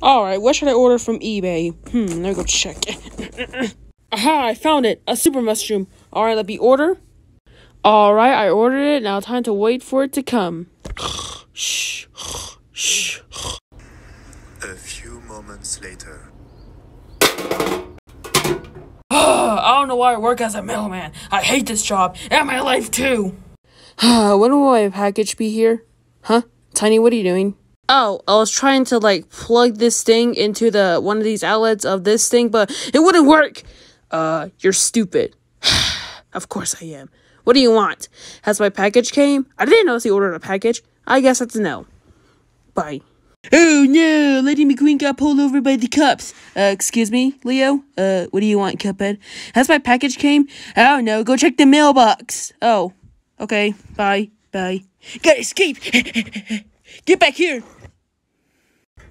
Alright, what should I order from eBay? Hmm, let me go check. Aha, I found it! A super mushroom. Alright, let me order. Alright, I ordered it. Now time to wait for it to come. Shh. Shh. A few moments later. I don't know why I work as a mailman. I hate this job and my life too. when will my package be here? Huh? Tiny, what are you doing? Oh, I was trying to like plug this thing into the one of these outlets of this thing, but it wouldn't work. Uh, you're stupid. of course I am. What do you want? Has my package came? I didn't notice you ordered a package. I guess that's a no. Bye. Oh no, Lady McQueen got pulled over by the cops. Uh, excuse me, Leo? Uh, what do you want, Cuphead? Has my package came? I don't know, go check the mailbox. Oh, okay, bye, bye. Gotta escape! Get back here!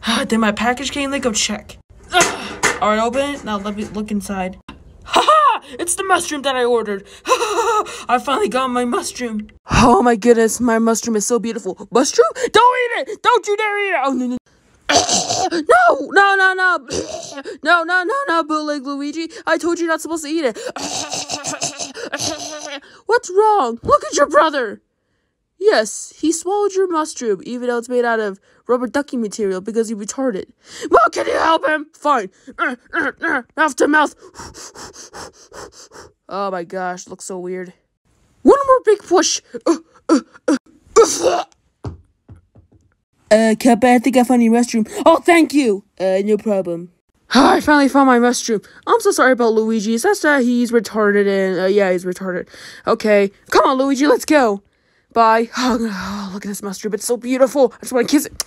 Ah, Did my package came? Let go check. Alright, open it. Now let me look inside. Ha It's the mushroom that I ordered. I finally got my mushroom. Oh my goodness, my mushroom is so beautiful. Mushroom? Don't eat it! Don't you dare eat it! Oh no no. no, no, no, no, no, no, no, no, bootleg Luigi. I told you not supposed to eat it. What's wrong? Look at your brother. Yes, he swallowed your mushroom, even though it's made out of rubber ducky material because he retarded. Well, can you help him? Fine. mouth to mouth. oh my gosh, looks so weird. One more big push. Uh, Kappa, I think I found your mushroom. Oh, thank you. Uh, no problem. I finally found my mushroom. I'm so sorry about Luigi. It's just that he's retarded and, uh, yeah, he's retarded. Okay. Come on, Luigi, let's go. Bye. Oh, look at this mushroom. It's so beautiful. I just want to kiss it.